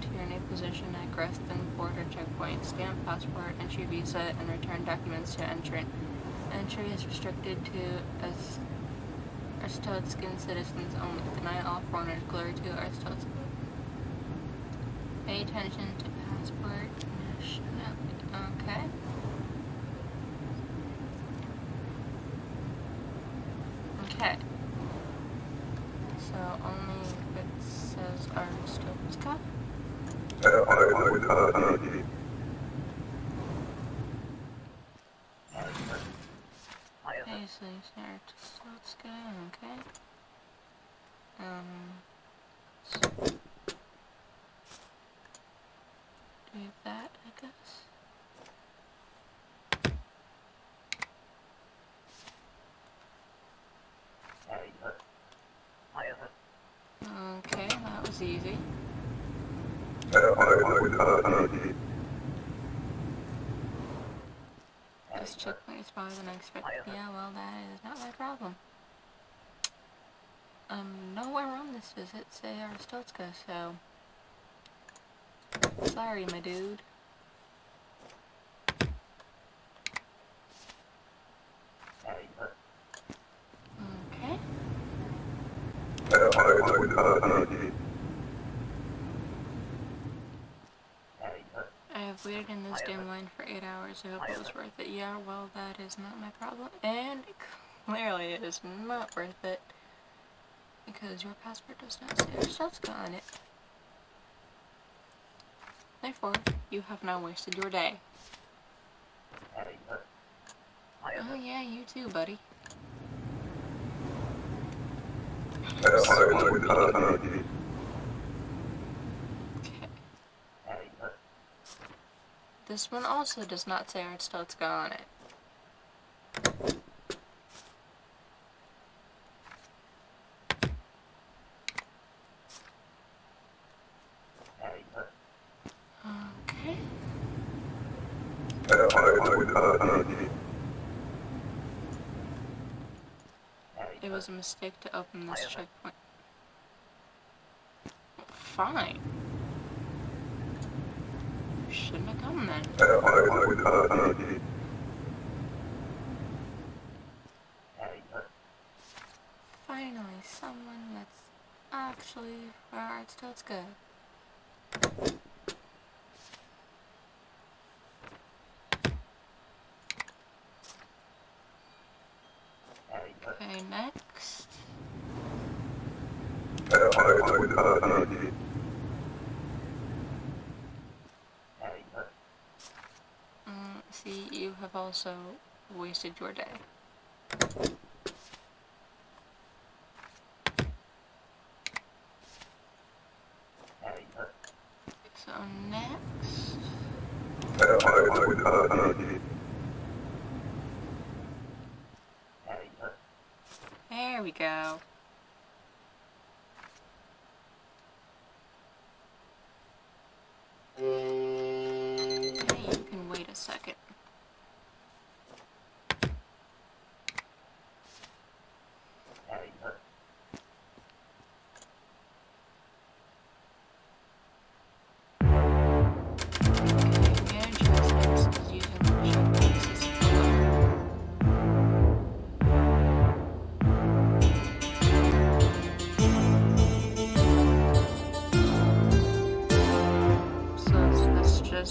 to your new position at Grestin Border Checkpoint. Stamp passport, entry visa, and return documents to entrant. Entry is restricted to as Arstotzkan citizens only. Deny all foreigners glory to Arstotzkan. Pay attention to passport. Okay. Okay. So only if it says Arstotzka. So say Arstotzka, okay. Um, so do that, I guess. Okay, that was easy. This checkpoint is smaller than I expected. Yeah, well, that is not my problem. Um, nowhere on this visit say Arstotzka, so... Sorry, my dude. Okay. I have waited in this dim line for eight hours. I hope it was worth it. Yeah, well, that is not my problem. And clearly it is not worth it. Because your passport does not say Arstotzka on it. Therefore, you have now wasted your day. Oh yeah, you too, buddy. Okay. This one also does not say Arstotzka on it. Okay. It was a mistake to open this checkpoint. Fine. Shouldn't have come then. Finally, someone that's actually where art still good. Okay, next. Mm, see, you have also wasted your day. So next. There we go.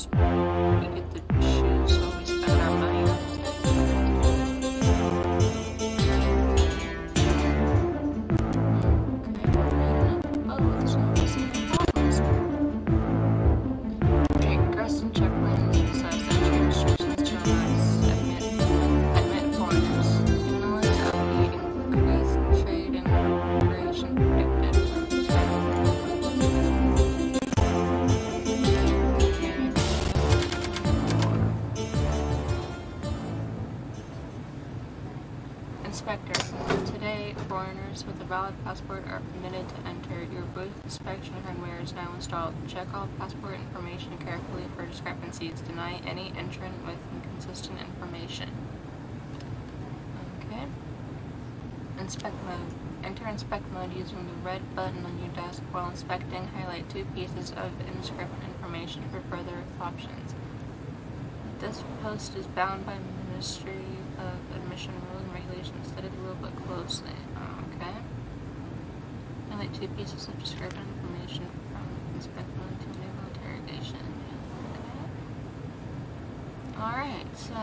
That's is now installed. Check all passport information carefully for discrepancies. Deny any entrant with inconsistent information. Okay. Inspect mode. enter inspect mode using the red button on your desk while inspecting. Highlight two pieces of inscript information for further options. This post is bound by Ministry of Admission rules and regulations. Study the rulebook closely. Okay. Highlight two pieces of descriptive information to enable interrogation. Okay. Alright, so.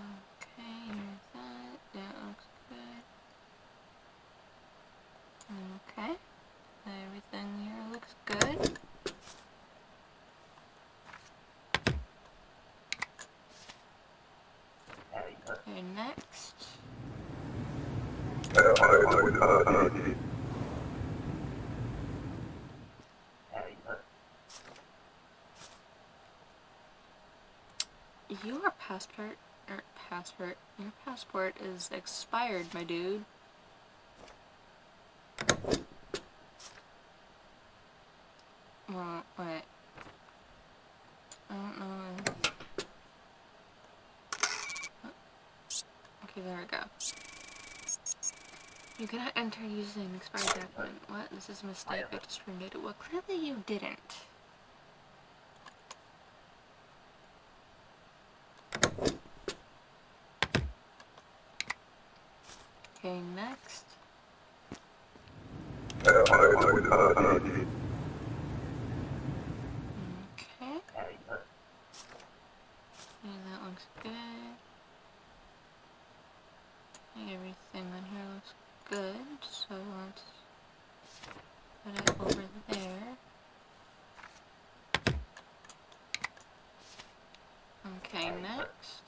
Okay, here's that. That looks good. Okay. Everything here looks good. Okay, next. Your passport, er, passport, your passport is expired, my dude. Well, wait. I don't know. Okay, there we go. You cannot enter using an expired document. What? This is a mistake. I just renewed it. Well, clearly you didn't. Okay, next. Okay. Yeah, that looks good. Everything on here looks good, so let's put it over there. Okay, next.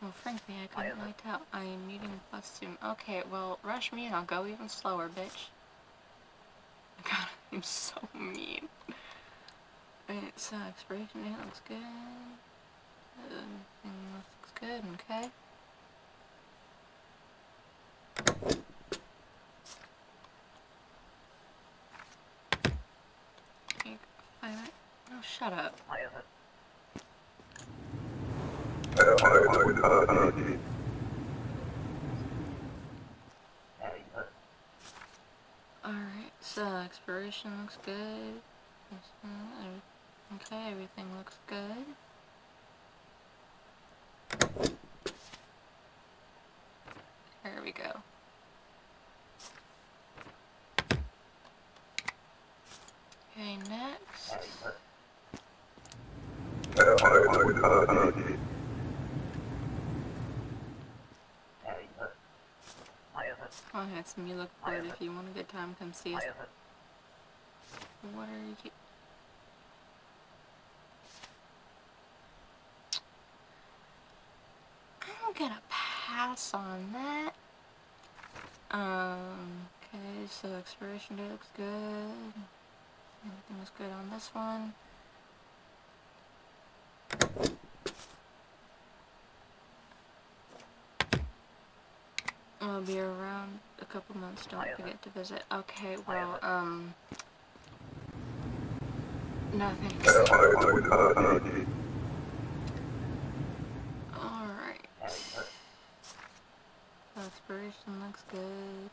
Well, frankly, I couldn't wait out. I am meeting a bus soon. Okay, well, rush me and I'll go even slower, bitch. God, I'm so mean. Alright, so expiration date looks good. Um, Everything looks good. Okay, fire. Oh, shut up. Alright, so expiration looks good. Every- uh, Okay, everything looks good. There we go. Okay, next. Oh, handsome, you look bored. If you want a good time, come see us. What are you? I'm gonna pass on that. Um, okay, so expiration date looks good. Everything was good on this one. I'll be around a couple months. Don't forget to visit. Okay, well, um, no thanks. Alright. The expiration looks good.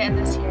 it this year.